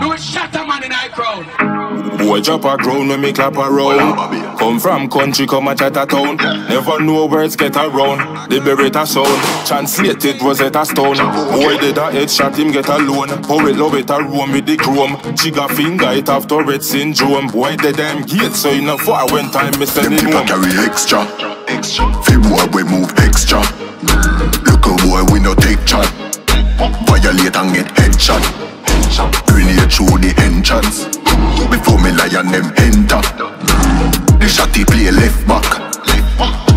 Do it shut a man in high crowd. Boy drop a crown when me clap around. Come from country, come a chat a town. Never know words get around. The beretta sound. Translate it was at a stone. Boy did a headshot him get alone. Poet love it a room with the chrome. Jigga finger it have Tourette syndrome. Boy the damn gate so you know far when time me Them sending people home. carry extra. Fi boy we move extra. Look a boy we no take chat. Violate and get headshot. Grenade through the entrance. Before me lion them enter. The shotty play left back.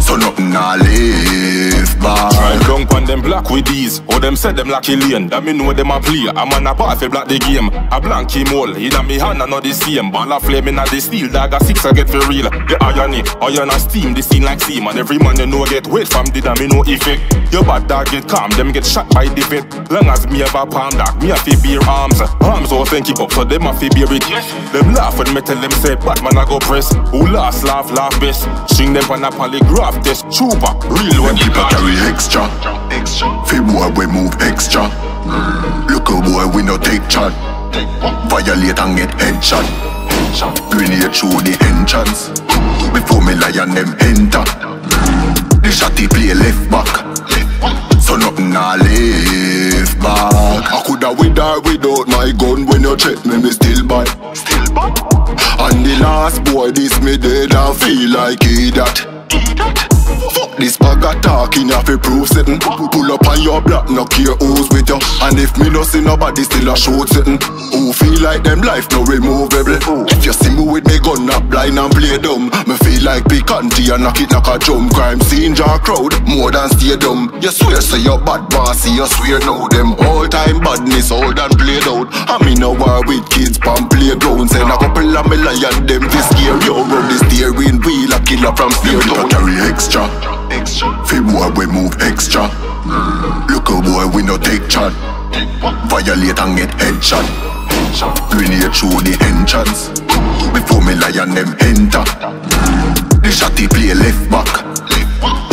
So nothing nah left back. Drive down on them black with these. Or them said them lucky lane. That me know them a play. I'm on a path fi black the game. A blank him all. In a me hand I know the same. Ball a flame in a the steel. Dagger six I get for real. The irony. Iron a steam. The scene like steam. And every man you know get wet from the damn me no effect. Your bad dog get calm. Them get shot by the vet. Long as me have a palm dog. Me a fi bear arms. Arms all think keep up. So them a fi bear it. Them laugh when me tell them say Batman I go press. Who last laugh laugh best. String them on a polygraph test. Trooper. Real when Them people carry extra. Fi boy we move extra. Mm. Look a boy we no take chat. Violate and get headshot. Grenade through the entrance. Before me lion them enter. The shotty play left back. So nothing nah left back. I coulda with or without my gun when you check me, me still buy. Still buy. And the last boy this me dead I feel like he that. Fuck this bag of talking, you have to prove something. Pull up on your block, no care who's with you. And if me no see nobody still a shoot something. Who feel like them life no removable. If you see me with me gun not blind and play dumb, me feel like picanty and knock it knock a drum. Crime scene draw crowd more than stay dumb. You swear say you bad bossy, you swear now them all time badness old and played out. I mean no war with kids pan playgrounds and a couple of me lion them to scare you. Run the steering wheel a killer from steer down. carry extra. Boy we move extra. Look a boy we no take chat. Violate and get headshot. Grenade through the entrance. Before me lion them enter. The shotty play left back.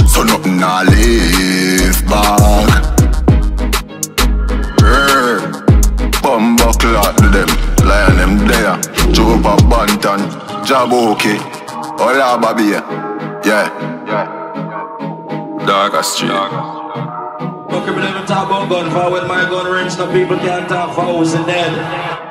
So nothing nah left back. Bumbo clot to them. Lion them there. Joba Banton. Jahbokie. Hola baby. Yeah. Dagger Street. But never talk about gun for when my gun range, no people can't talk for and dead.